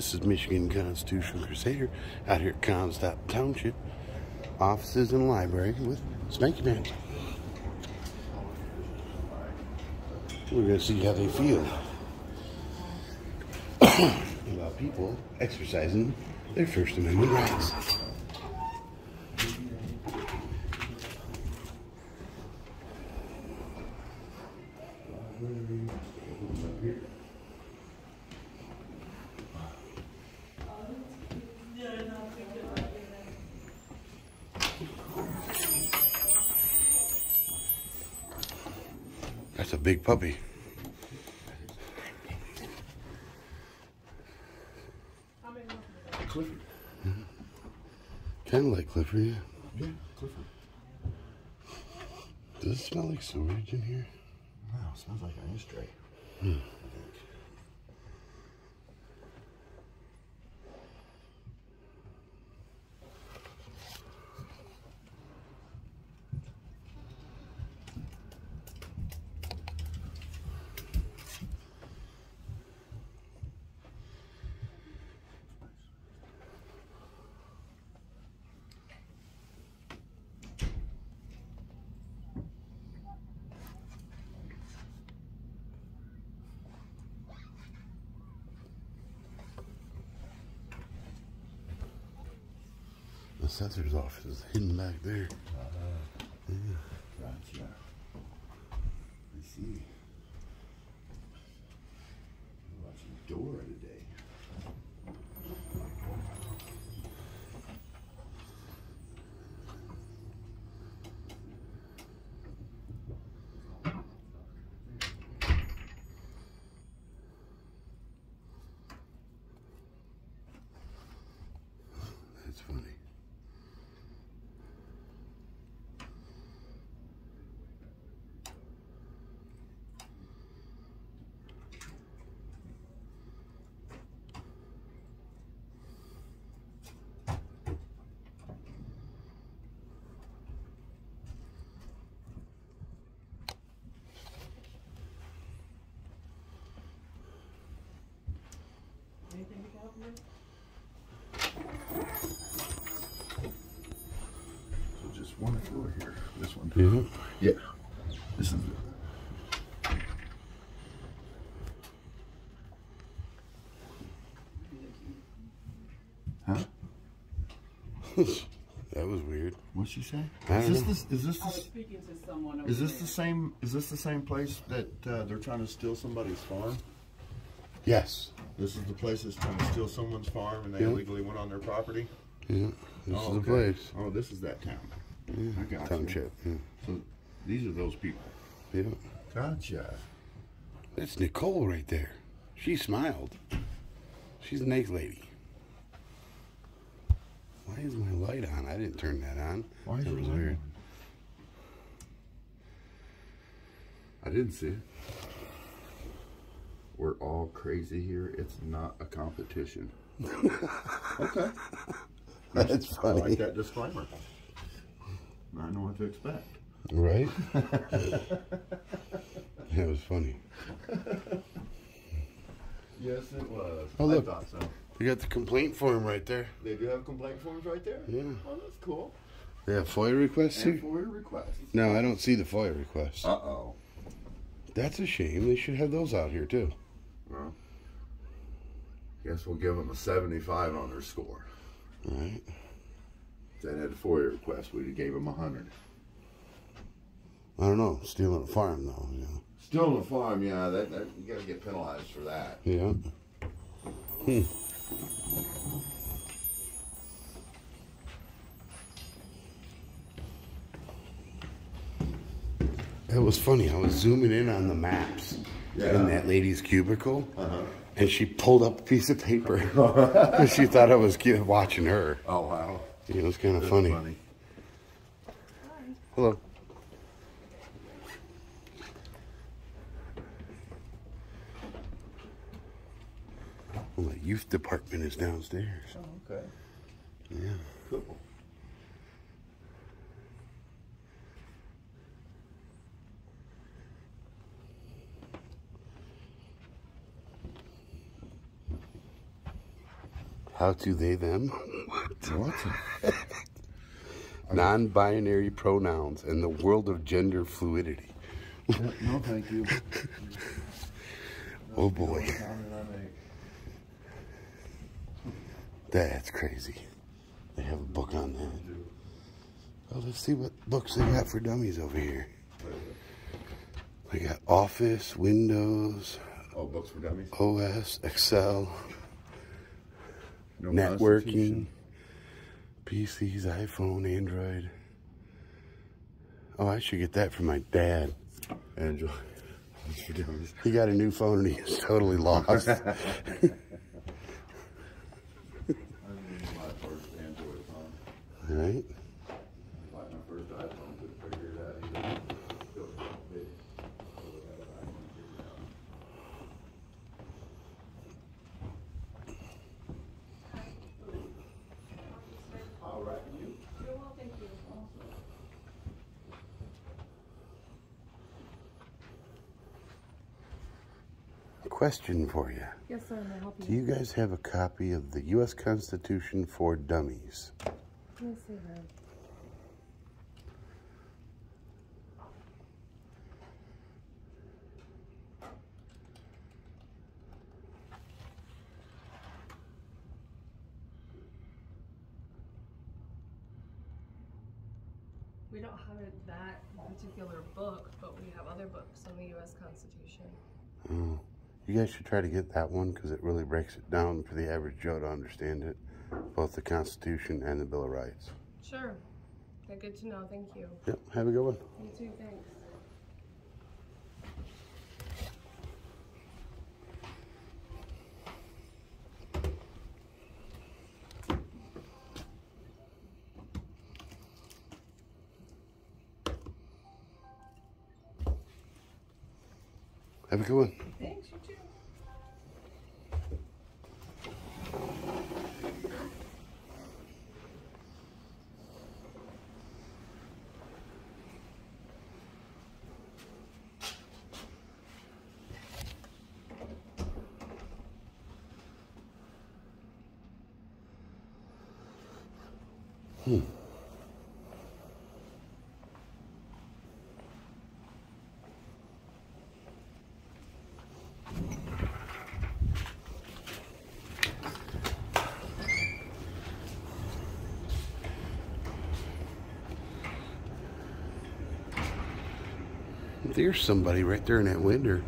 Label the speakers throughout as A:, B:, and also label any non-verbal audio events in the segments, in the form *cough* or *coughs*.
A: This is Michigan Constitutional Crusader out here at Comstock Township. Offices and library with Spanky Man. We're going to see how they feel *coughs* about people exercising their First Amendment rights. That's a big puppy.
B: Clifford.
A: Kind of like Clifford, yeah.
B: Yeah, Clifford.
A: Does it smell like sewage in here?
B: Wow, smells like an ashtray.
A: The assessor's office is hidden back there.
B: Gotcha. I see. Watching Dora today.
A: That's funny.
C: Anything to help you?
B: So just one floor here. This one.
A: Yeah.
B: Yeah. This is it. Huh? *laughs*
A: that was weird.
B: What'd she say?
A: I
B: Is
A: don't
B: this
A: know.
B: this is this
C: I was
B: this,
C: speaking to someone over
B: is this
C: there.
B: the same is this the same place that uh, they're trying to steal somebody's farm?
A: Yes.
B: This is the place that's trying to steal someone's farm and they
A: Yeah.
B: illegally went on their property?
A: Yeah. This
B: oh,
A: is the place.
B: Oh, this is that town. I got
A: Township. Yeah.
B: So these are those people.
A: yeah.
B: Gotcha.
A: That's Nicole right there. She smiled. She's a nice lady. Why is my light on? I didn't turn that on.
B: Why is
A: that was weird.
B: on? I didn't see it. We're all crazy here. It's not a competition. *laughs* okay.
A: That's funny.
B: I like that disclaimer. I know what to expect.
A: Right? *laughs* that was funny.
B: Yes, it was.
A: Oh, look.
B: I thought so.
A: We got the complaint form right there.
B: They do have complaint forms right there?
A: Yeah.
B: Oh, that's cool.
A: They have FOIA requests
B: And
A: too?
B: for your requests.
A: No, I don't see the FOIA requests.
B: Uh-oh.
A: That's a shame. They should have those out here too.
B: Well, guess we'll give them a 75 on their score.
A: All right.
B: They had a FOIA request, we'd have gave him a 100.
A: I don't know. Stealing a farm though. You know.
B: Still on the farm, yeah, that, that you gotta get penalized for that.
A: Yeah. Hmm. It was funny. I was zooming in on the maps
B: Yeah.
A: in that lady's cubicle,
B: Uh-huh.
A: and she pulled up a piece of paper *laughs* *laughs* because she thought I was watching her.
B: Oh, wow.
A: You know, it was kind of funny.
B: funny.
A: Hello. Well, the youth department is downstairs.
B: Oh, okay.
A: Yeah.
B: Cool.
A: How to they them? *laughs*
B: What? *laughs*
A: Non-binary pronouns and the world of gender fluidity.
B: no, thank you.
A: Oh boy, that's crazy. They have a book on that. Well, let's see what books they got for dummies over here. They got Office, Windows,
B: Oh, books for dummies.
A: OS, Excel,
B: No
A: networking, PCs, iPhone, Android. Oh, I should get that for my dad.
B: Angel. Books for dummies.
A: He got a new phone and he's totally lost.
B: I didn't my first Android phone.
A: right?
B: Like my first iPhone, couldn't figure it out either. Still can't fit. So we had an iPhone figured out. All right, you?
C: You're well, thank you.
A: Question for you.
C: Yes, sir, may I help
A: Do you guys have a copy of the U.S. Constitution for Dummies?
C: Let me see her.
D: We don't have that particular book, but we have other books on the U.S. Constitution.
A: Oh, you guys should try to get that one because it really breaks it down for the average Joe to understand it, both the Constitution and the Bill of Rights.
D: Sure. Good to know. Thank you.
A: Yep, have a good one.
D: You too. Thanks.
A: Have a good one.
D: Thanks. You too.
A: There's somebody right there in that window.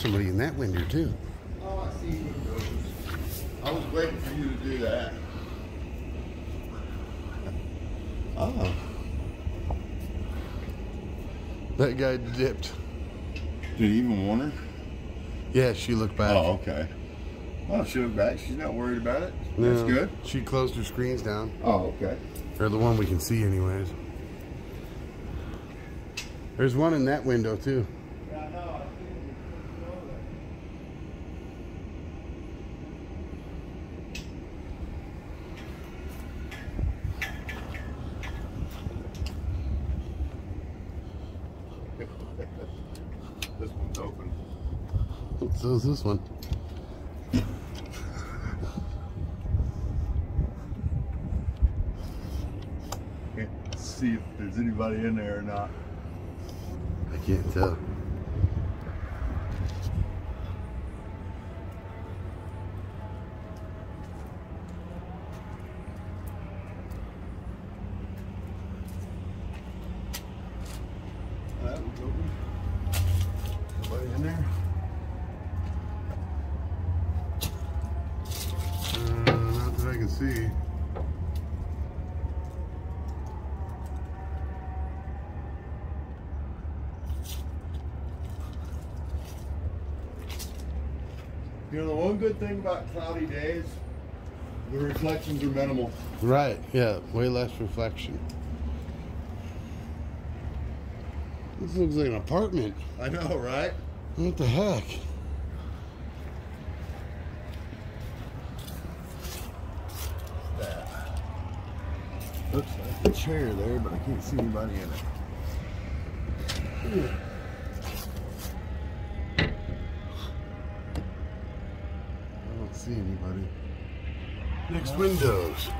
A: Somebody in that window too.
B: Oh, I see. I was waiting for you to do that.
A: Oh. That guy dipped.
B: Did he even want her?
A: Yeah, she looked back.
B: Oh, okay. Well, she looked back. She's not worried about it.
A: No,
B: That's good.
A: She closed her screens down.
B: Oh, okay.
A: They're the one we can see anyways. There's one in that window too. Is this one.
B: Can't see if there's anybody in there or not.
A: I can't tell.
B: You know, the one good thing about cloudy days, the reflections are minimal.
A: Right, yeah, way less reflection. This looks like an apartment.
B: I know, right?
A: What the heck?
B: That. Looks like. a chair there, but I can't see anybody in it. I
A: windows.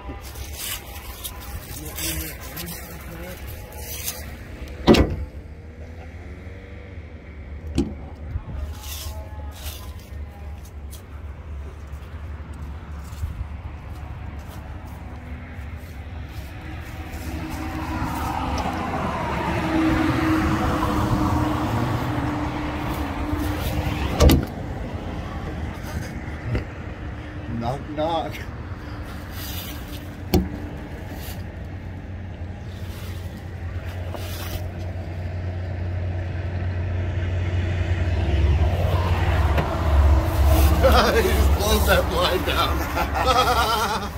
A: *laughs* he just closed that blind down. *laughs*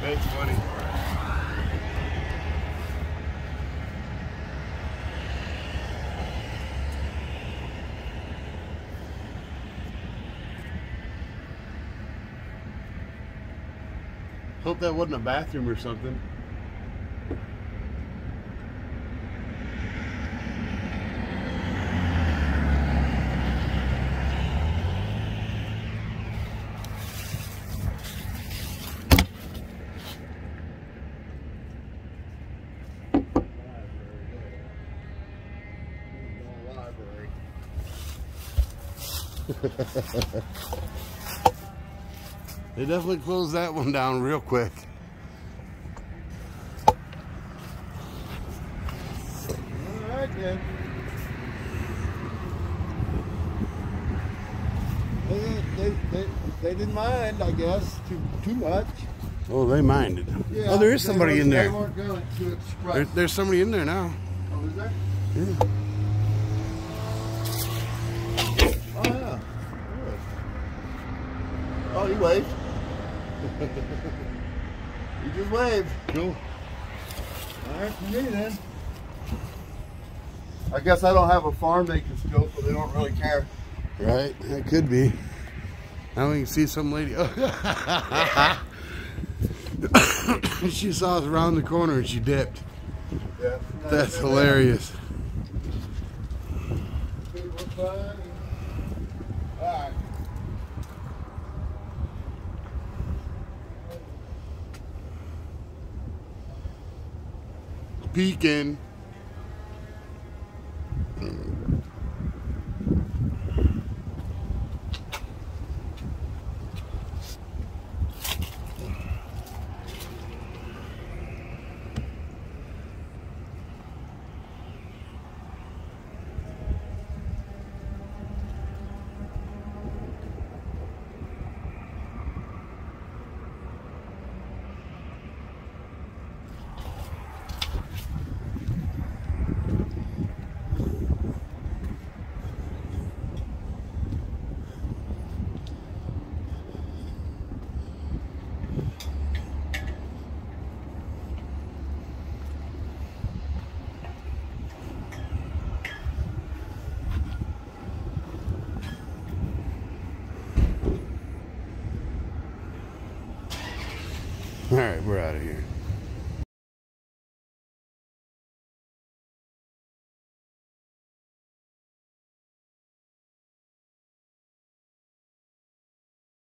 A: That's funny. Hope that wasn't a bathroom or something. *laughs* They definitely closed that one down real quick.
B: All right then. They, they, they, they didn't mind, I guess, too too much.
A: Oh, they minded. oh, there is somebody in there.
B: They weren't going to express.
A: there. There's somebody in there now.
B: oh, is there?
A: Yeah.
B: Oh, he waved. he just waved.
A: Cool.
B: All right, for me then. I guess I don't have a farm they can scope, so they don't really care.
A: Right? That could be. Now we can see some lady. Oh. *laughs* she saw us around the corner and she dipped.
B: Yeah.
A: That's hilarious.
B: People. All right.
A: Peeking. Right, we're out of here.